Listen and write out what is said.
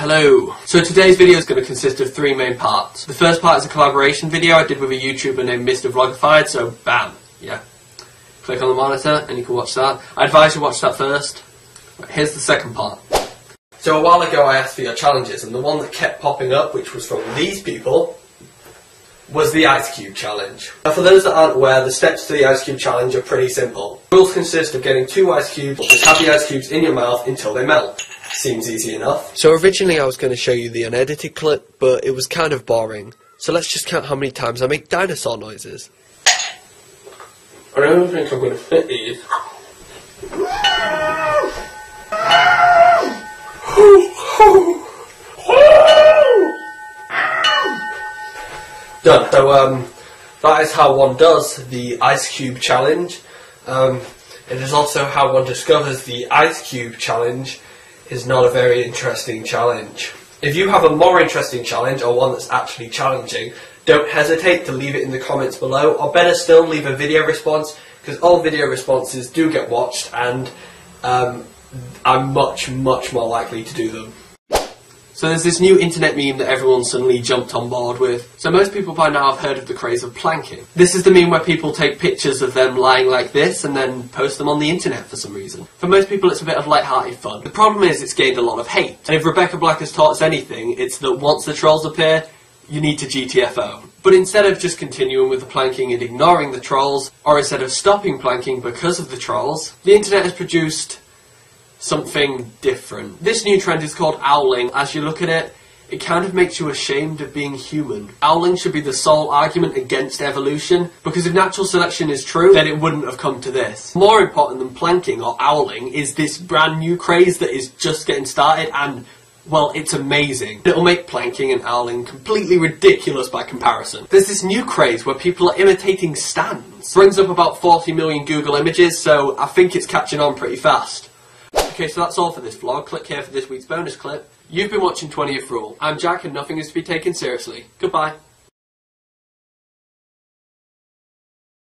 Hello. So today's video is going to consist of three main parts. The first part is a collaboration video I did with a YouTuber named Mr. Vlogified, so bam, yeah. Click on the monitor and you can watch that. I advise you watch that first. Here's the second part. So a while ago I asked for your challenges and the one that kept popping up, which was from these people, was the Ice Cube Challenge. Now for those that aren't aware, the steps to the Ice Cube Challenge are pretty simple. Rules consist of getting two ice cubes, just have the ice cubes in your mouth until they melt. Seems easy enough. So originally I was going to show you the unedited clip, but it was kind of boring. So let's just count how many times I make dinosaur noises. I don't think I'm going to fit these. Done. So um, that is how one does the Ice Cube Challenge. Um, it is also how one discovers the Ice Cube Challenge is not a very interesting challenge. If you have a more interesting challenge or one that's actually challenging, don't hesitate to leave it in the comments below, or better still, leave a video response because all video responses do get watched, and um, I'm much, much more likely to do them. So there's this new internet meme that everyone suddenly jumped on board with. So most people by now have heard of the craze of planking. This is the meme where people take pictures of them lying like this and then post them on the internet for some reason. For most people it's a bit of light-hearted fun. The problem is it's gained a lot of hate. And if Rebecca Black has taught us anything, it's that once the trolls appear, you need to GTFO. But instead of just continuing with the planking and ignoring the trolls, or instead of stopping planking because of the trolls, the internet has produced something different. This new trend is called owling. As you look at it, it kind of makes you ashamed of being human. Owling should be the sole argument against evolution, because if natural selection is true, then it wouldn't have come to this. More important than planking or owling is this brand new craze that is just getting started and well, it's amazing. It'll make planking and owling completely ridiculous by comparison. There's this new craze where people are imitating stands. Brings up about 40 million Google images, so I think it's catching on pretty fast. Okay, so that's all for this vlog. Click here for this week's bonus clip. You've been watching 20th Rule. I'm Jack and nothing is to be taken seriously. Goodbye.